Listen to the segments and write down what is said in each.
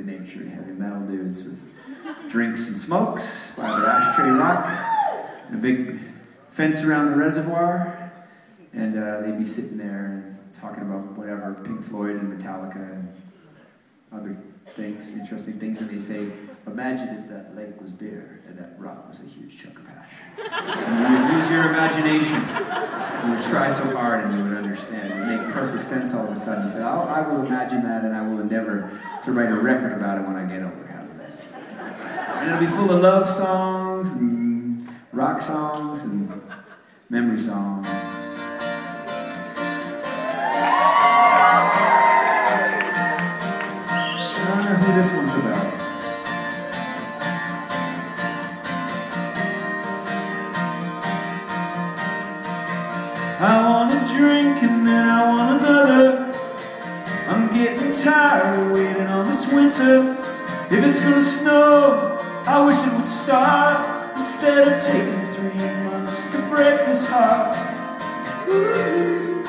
good-natured heavy metal dudes with drinks and smokes by the ashtray rock and a big fence around the reservoir. And uh, they'd be sitting there and talking about whatever, Pink Floyd and Metallica and other things, interesting things. And they'd say, imagine if that lake was beer and that rock was a huge chunk of hash. And you would use your imagination. You would try so hard and you would understand. Perfect sense all of a sudden. You said, oh, I will imagine that and I will endeavor to write a record about it when I get older. How does? And it'll be full of love songs and rock songs and memory songs. I who this one's about. I want a drink and then I want another. I'm getting tired of waiting on this winter. If it's gonna snow, I wish it would start instead of taking three months to break this heart. Ooh,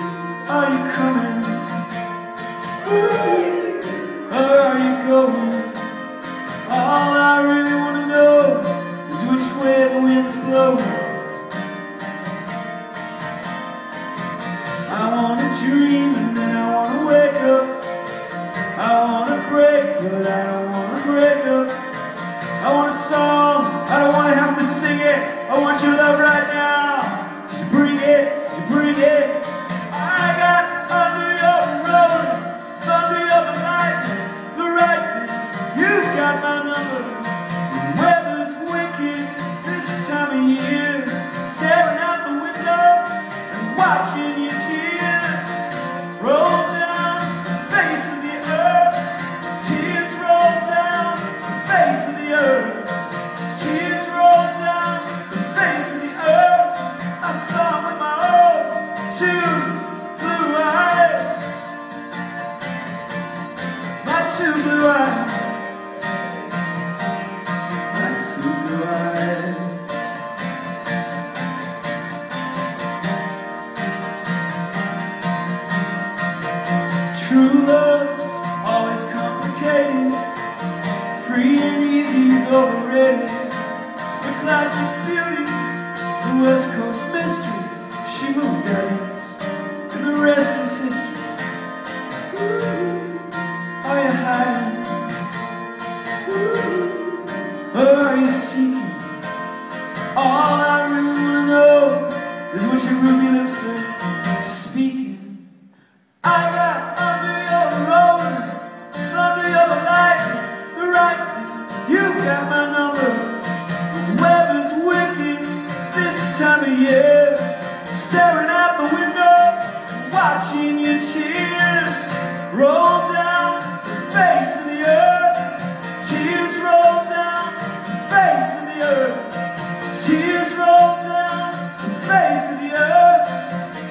are you coming? Ooh, I wanna dream and then I wanna wake up. I wanna break, but I don't wanna break up. I want a song, I don't wanna have to sing it. I want your love right now. Did you bring it? Did you bring it? I got under your road, thunder of the the right thing. You got my number. The weather's wicked this time of year. Staring out the window and watching Two blue eyes. Eyes. True love's always complicated. Free and easy's overrated. The classic beauty, the West Coast mystery. She moved out seeking? All I really wanna know is what your ruby lips are speaking. I got under your road, thunder the light, the right. You've got my number. The weather's wicked this time of year. Staring out the window, watching your tears roll down the face of the earth. Tears roll Tears roll down the face of the earth.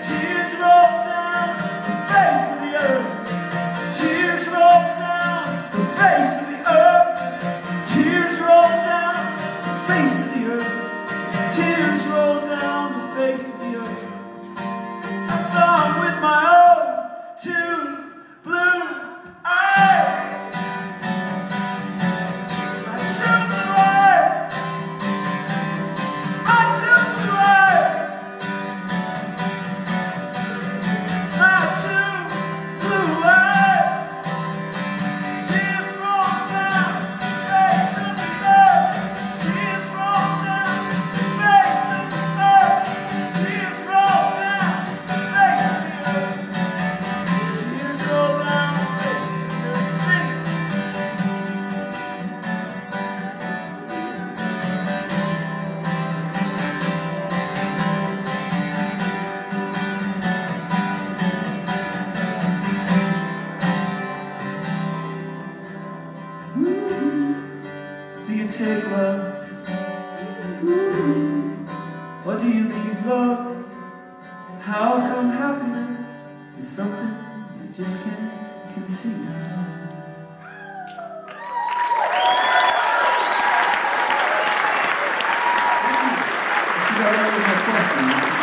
Tears roll down the face of the earth. Tears roll down the face of the earth. Tears roll down the face of the earth. Tears roll down the face of the earth. do you take love? What do you leave love? How come happiness is something you just can't conceive? Thank you.